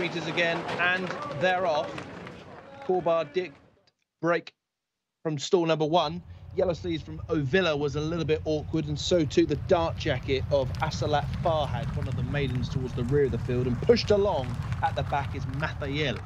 meters again, and they're off. Corbar did break from stall number one. Yellow Sleeves from Ovilla was a little bit awkward, and so too the dart jacket of Asalat Farhad, one of the maidens towards the rear of the field, and pushed along at the back is Mathael.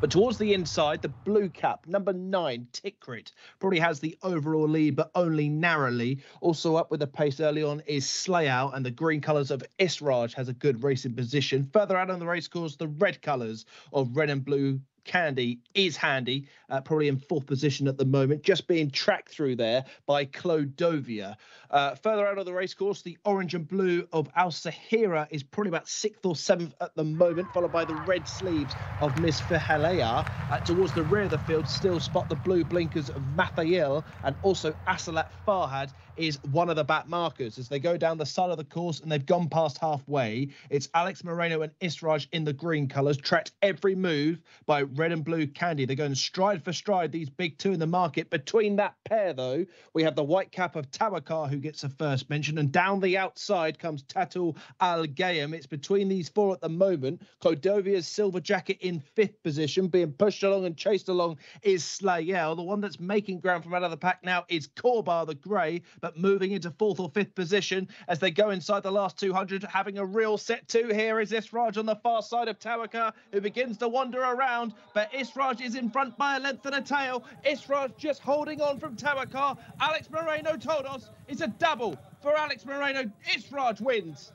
But towards the inside, the blue cap, number nine, Tikrit, probably has the overall lead, but only narrowly. Also up with the pace early on is Slayal, and the green colours of Israj has a good racing position. Further out on the racecourse, the red colours of red and blue Candy is handy, uh, probably in fourth position at the moment, just being tracked through there by Clodovia. Uh, further out of the racecourse, the orange and blue of Al Sahira is probably about sixth or seventh at the moment, followed by the red sleeves of Miss Fihalea. Uh, towards the rear of the field, still spot the blue blinkers of Mathael and also Asalat Farhad is one of the back markers as they go down the side of the course and they've gone past halfway. It's Alex Moreno and Israj in the green colours, tracked every move by red and blue candy. They're going stride for stride, these big two in the market. Between that pair, though, we have the white cap of Tawakar who gets the first mention, and down the outside comes Tatul Al Gayam. It's between these four at the moment. Clodovia's silver jacket in fifth position, being pushed along and chased along is Slayel. The one that's making ground from out of the pack now is Corbar the Grey, but moving into fourth or fifth position as they go inside the last 200, having a real set two here is Israj on the far side of Tawakar, who begins to wander around but Israj is in front by a length and a tail. Israj just holding on from Tawakar. Alex Moreno told us it's a double for Alex Moreno. Israj wins.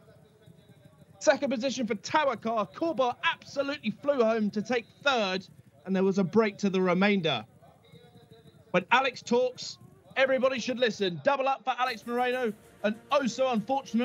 Second position for Tawakar. Corbar absolutely flew home to take third, and there was a break to the remainder. When Alex talks, everybody should listen. Double up for Alex Moreno, and oh so unfortunate.